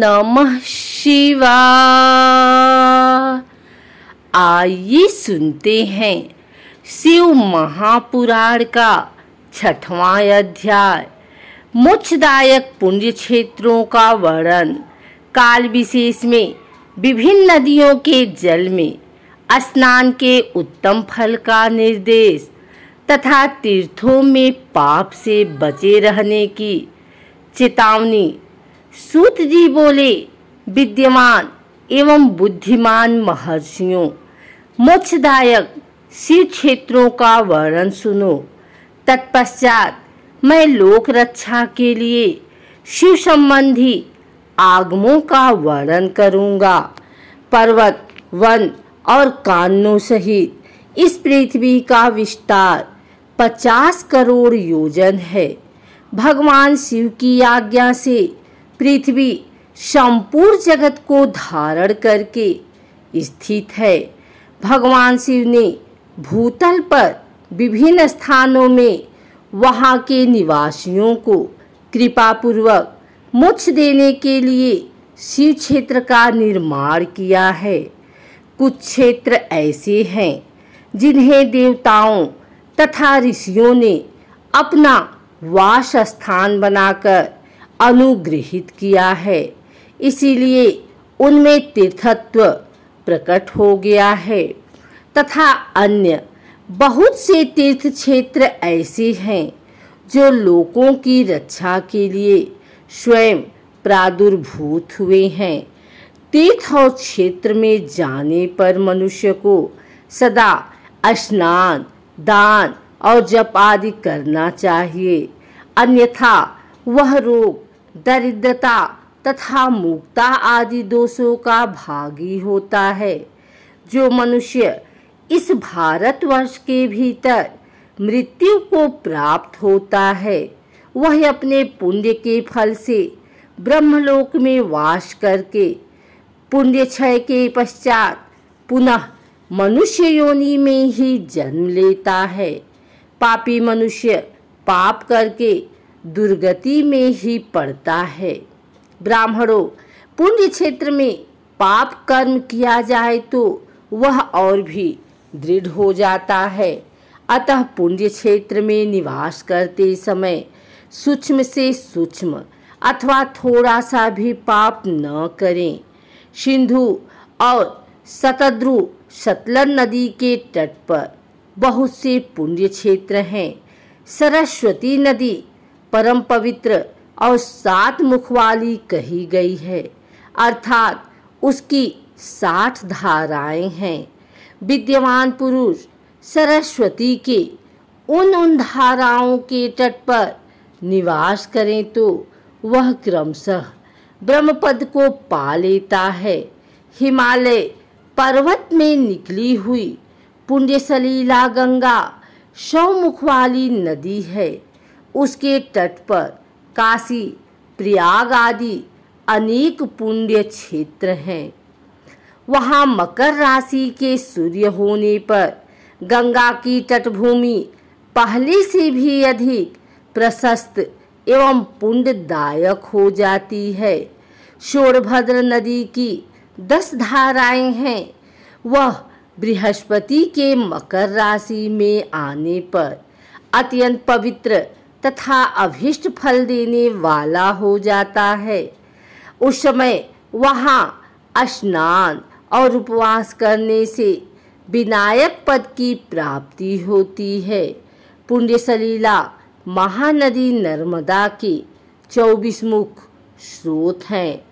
नमः शिवा। आइए सुनते हैं शिव महापुराण का छठवां अध्याय। मोक्षदायक पुण्य क्षेत्रों का वर्णन। काल विशेष में विभिन्न नदियों के जल में स्नान के उत्तम फल का निर्देश तथा तीर्थों में पाप से बचे रहने की चेतावनी सूत जी बोले, विद्यमान एवं बुद्धिमान महर्षियों, मोक्षदायक शिव क्षेत्रों का वर्णन सुनो। तत्पश्चात मैं लोक रक्षा के लिए शिव संबंधी आगमों का वर्णन करूँगा। पर्वत, वन और कानों सहित इस पृथ्वी का विस्तार पचास करोड़ योजन है। भगवान शिव की आज्ञा से पृथ्वी संपूर्ण जगत को धारण करके स्थित है। भगवान शिव ने भूतल पर विभिन्न स्थानों में वहाँ के निवासियों को कृपा पूर्वक मोक्ष देने के लिए शिव क्षेत्र का निर्माण किया है। कुछ क्षेत्र ऐसे हैं जिन्हें देवताओं तथा ऋषियों ने अपना वास स्थान बनाकर अनुग्रहित किया है। इसीलिए उनमें तीर्थत्व प्रकट हो गया है। तथा अन्य बहुत से तीर्थ क्षेत्र ऐसे हैं जो लोगों की रक्षा के लिए स्वयं प्रादुर्भूत हुए हैं। तीर्थ और क्षेत्र में जाने पर मनुष्य को सदा स्नान, दान और जप आदि करना चाहिए। अन्यथा वह रोग दरिद्रता तथा मुक्ता आदि दोषों का भागी होता है। जो मनुष्य इस भारतवर्ष के भीतर मृत्यु को प्राप्त होता है, वह अपने पुण्य के फल से ब्रह्मलोक में वास करके पुण्य क्षय के पश्चात पुनः मनुष्य योनि में ही जन्म लेता है। पापी मनुष्य पाप करके दुर्गति में ही पड़ता है। ब्राह्मणों, पुण्य क्षेत्र में पाप कर्म किया जाए तो वह और भी दृढ़ हो जाता है। अतः पुण्य क्षेत्र में निवास करते समय सूक्ष्म से सूक्ष्म अथवा थोड़ा सा भी पाप न करें। सिंधु और सतद्रु सतलज नदी के तट पर बहुत से पुण्य क्षेत्र हैं। सरस्वती नदी परम पवित्र और सात मुख वाली कही गई है। अर्थात उसकी साठ धाराएँ हैं। विद्यमान पुरुष सरस्वती के उन उन धाराओं के तट पर निवास करें तो वह क्रमशः ब्रह्मपद को पा लेता है। हिमालय पर्वत में निकली हुई पुण्य सलीला गंगा सौमुख वाली नदी है। उसके तट पर काशी, प्रयाग आदि अनेक पुण्य क्षेत्र हैं। वहाँ मकर राशि के सूर्य होने पर गंगा की तटभूमि पहले से भी अधिक प्रशस्त एवं पुण्यदायक हो जाती है। शोरभद्र नदी की दस धाराएँ हैं। वह बृहस्पति के मकर राशि में आने पर अत्यंत पवित्र तथा अभिष्ट फल देने वाला हो जाता है। उस समय वहाँ स्नान और उपवास करने से विनायक पद की प्राप्ति होती है। पुण्य सलीला महानदी नर्मदा के चौबीस मुख स्रोत हैं।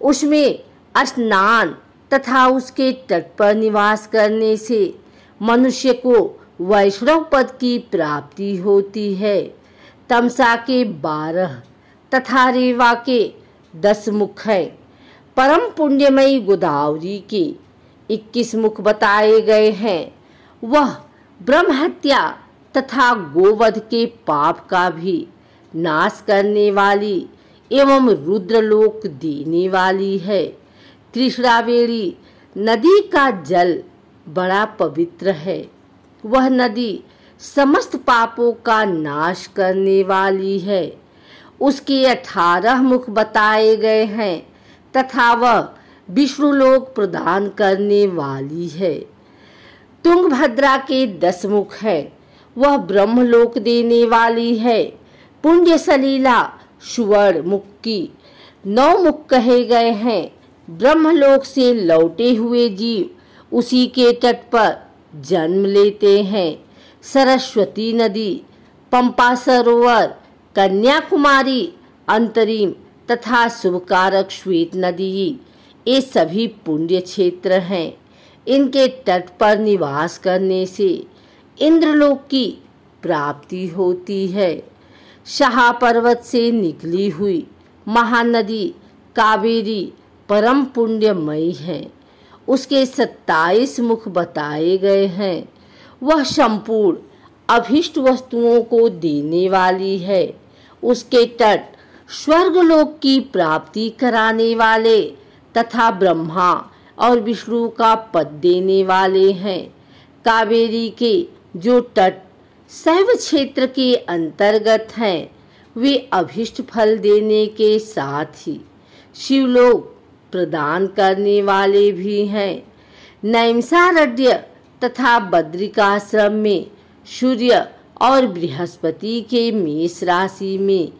उसमें स्नान तथा उसके तट पर निवास करने से मनुष्य को वैष्णव पद की प्राप्ति होती है। तमसा के बारह तथा रेवा के दस मुख हैं। परम पुण्यमयी गोदावरी के इक्कीस मुख बताए गए हैं। वह ब्रह्महत्या तथा गोवध के पाप का भी नाश करने वाली एवं रुद्रलोक देने वाली है। कृष्णावेणी नदी का जल बड़ा पवित्र है। वह नदी समस्त पापों का नाश करने वाली है। उसके अठारह मुख बताए गए हैं, तथा वह विष्णुलोक प्रदान करने वाली है। तुंगभद्रा के दस मुख है, वह ब्रह्मलोक देने वाली है। पुण्य सलीला सुवर्ण मुख की नौ मुख कहे गए हैं। ब्रह्मलोक से लौटे हुए जीव उसी के तट पर जन्म लेते हैं। सरस्वती नदी पंपा सरोवर कन्याकुमारी, अंतरिम तथा शुभकारक श्वेत नदी ये सभी पुण्य क्षेत्र हैं। इनके तट पर निवास करने से इंद्रलोक की प्राप्ति होती है। शाह पर्वत से निकली हुई महानदी कावेरी परम पुण्यमयी है। उसके सत्ताईस मुख बताए गए हैं। वह संपूर्ण अभिष्ट वस्तुओं को देने वाली है। उसके तट स्वर्गलोक की प्राप्ति कराने वाले तथा ब्रह्मा और विष्णु का पद देने वाले हैं। कावेरी के जो तट शैव क्षेत्र के अंतर्गत हैं, वे अभिष्ट फल देने के साथ ही शिवलोक प्रदान करने वाले भी हैं। नैमसारण्य तथा बद्रिकाश्रम में सूर्य और बृहस्पति के मेष राशि में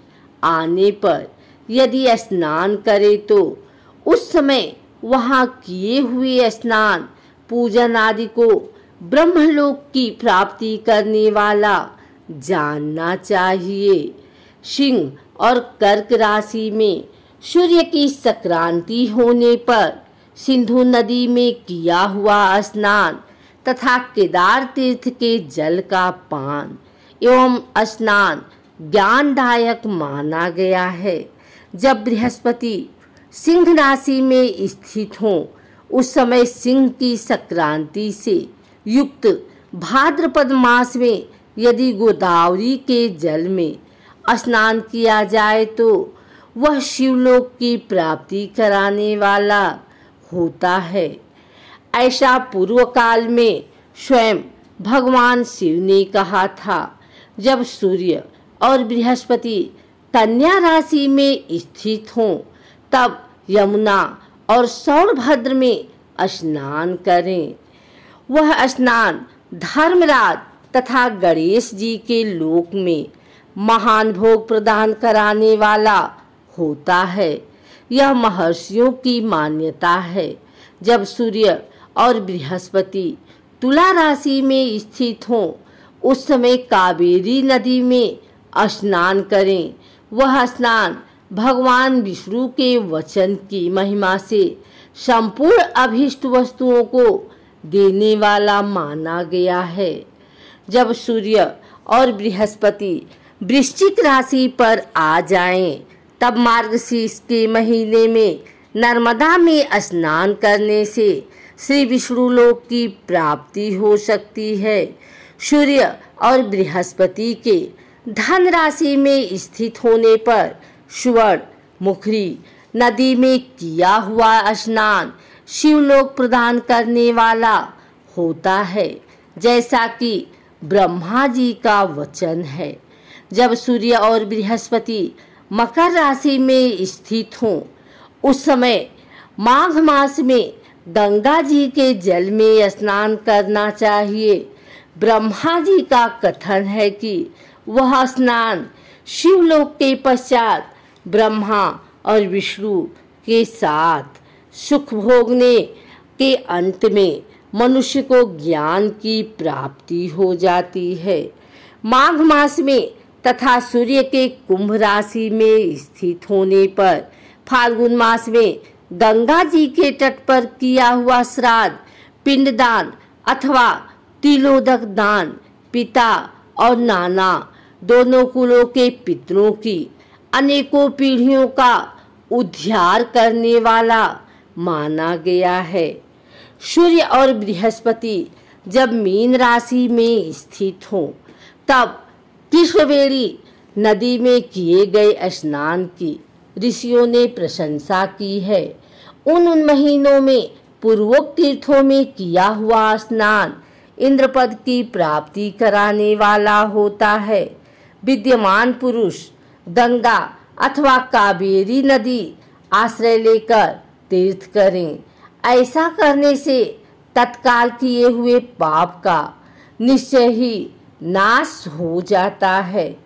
आने पर यदि स्नान करे तो उस समय वहाँ किए हुए स्नान, पूजन आदि को ब्रह्मलोक की प्राप्ति करने वाला जानना चाहिए। सिंह और कर्क राशि में सूर्य की संक्रांति होने पर सिंधु नदी में किया हुआ स्नान तथा केदार तीर्थ के जल का पान एवं स्नान ज्ञानदायक माना गया है। जब बृहस्पति सिंह राशि में स्थित हो, उस समय सिंह की संक्रांति से युक्त भाद्रपद मास में यदि गोदावरी के जल में स्नान किया जाए तो वह शिवलोक की प्राप्ति कराने वाला होता है। ऐसा पूर्व काल में स्वयं भगवान शिव ने कहा था। जब सूर्य और बृहस्पति कन्या राशि में स्थित हों, तब यमुना और सौरभद्र में स्नान करें। वह स्नान धर्मराज तथा गणेश जी के लोक में महान भोग प्रदान कराने वाला होता है। यह महर्षियों की मान्यता है। जब सूर्य और बृहस्पति तुला राशि में स्थित हों उस समय कावेरी नदी में स्नान करें। वह स्नान भगवान विष्णु के वचन की महिमा से संपूर्ण अभिष्ट वस्तुओं को देने वाला माना गया है। जब सूर्य और बृहस्पति वृश्चिक राशि पर आ जाएँ, तब मार्गशीर्ष के महीने में नर्मदा में स्नान करने से श्री विष्णु लोक की प्राप्ति हो सकती है। सूर्य और बृहस्पति के धन राशि में स्थित होने पर सुवर्ण, मुखरी, नदी में किया हुआ स्नान शिवलोक प्रदान करने वाला होता है, जैसा कि ब्रह्मा जी का वचन है। जब सूर्य और बृहस्पति मकर राशि में स्थित हों, उस समय माघ मास में गंगा जी के जल में स्नान करना चाहिए। ब्रह्मा जी का कथन है कि वह स्नान शिवलोक के पश्चात ब्रह्मा और विष्णु के साथ सुख भोगने के अंत में मनुष्य को ज्ञान की प्राप्ति हो जाती है। माघ मास में तथा सूर्य के कुंभ राशि में स्थित होने पर फाल्गुन मास में गंगा जी के तट पर किया हुआ श्राद्ध, पिंडदान अथवा तिलोदक दान, पिता और नाना, दोनों कुलों के पितरों की, अनेकों पीढ़ियों का उद्धार करने वाला माना गया है। सूर्य और बृहस्पति जब मीन राशि में स्थित हो, तब कृष्णवेणी नदी में किए गए स्नान की ऋषियों ने प्रशंसा की है। उन उन महीनों में पूर्वोक्त तीर्थों में किया हुआ स्नान इंद्रपद की प्राप्ति कराने वाला होता है। विद्यमान पुरुष गंगा अथवा कावेरी नदी आश्रय लेकर तीर्थ करें। ऐसा करने से तत्काल किए हुए पाप का निश्चय ही नाश हो जाता है।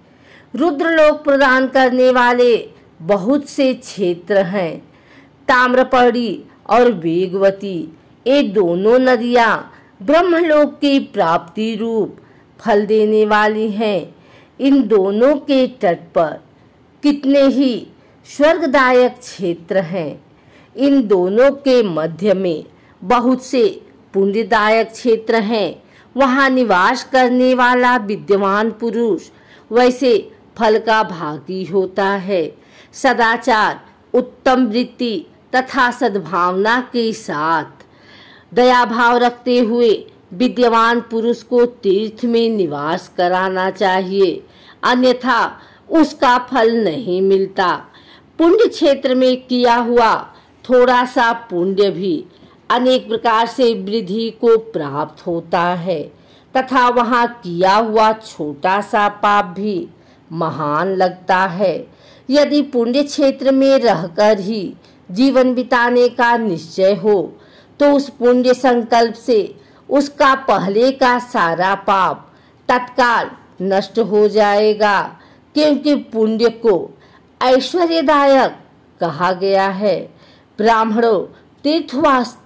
रुद्रलोक प्रदान करने वाले बहुत से क्षेत्र हैं। ताम्रपड़ी और वेगवती, ये दोनों नदियाँ ब्रह्मलोक की प्राप्ति रूप फल देने वाली हैं। इन दोनों के तट पर कितने ही स्वर्गदायक क्षेत्र हैं। इन दोनों के मध्य में बहुत से पुण्यदायक क्षेत्र हैं। वहाँ निवास करने वाला विद्यमान पुरुष वैसे फल का भागी होता है। सदाचार, उत्तम वृत्ति तथा सद्भावना के साथ। दया भाव रखते हुए विद्यमान पुरुष को तीर्थ में निवास कराना चाहिए। अन्यथा उसका फल नहीं मिलता। पुण्य क्षेत्र में किया हुआ थोड़ा सा पुण्य भी अनेक प्रकार से वृद्धि को प्राप्त होता है तथा वहाँ किया हुआ छोटा सा पाप भी महान लगता है। यदि पुण्य क्षेत्र में रहकर ही जीवन बिताने का निश्चय हो तो उस पुण्य संकल्प से उसका पहले का सारा पाप तत्काल नष्ट हो जाएगा, क्योंकि पुण्य को ऐश्वर्यदायक कहा गया है। ब्राह्मणों, तीर्थवास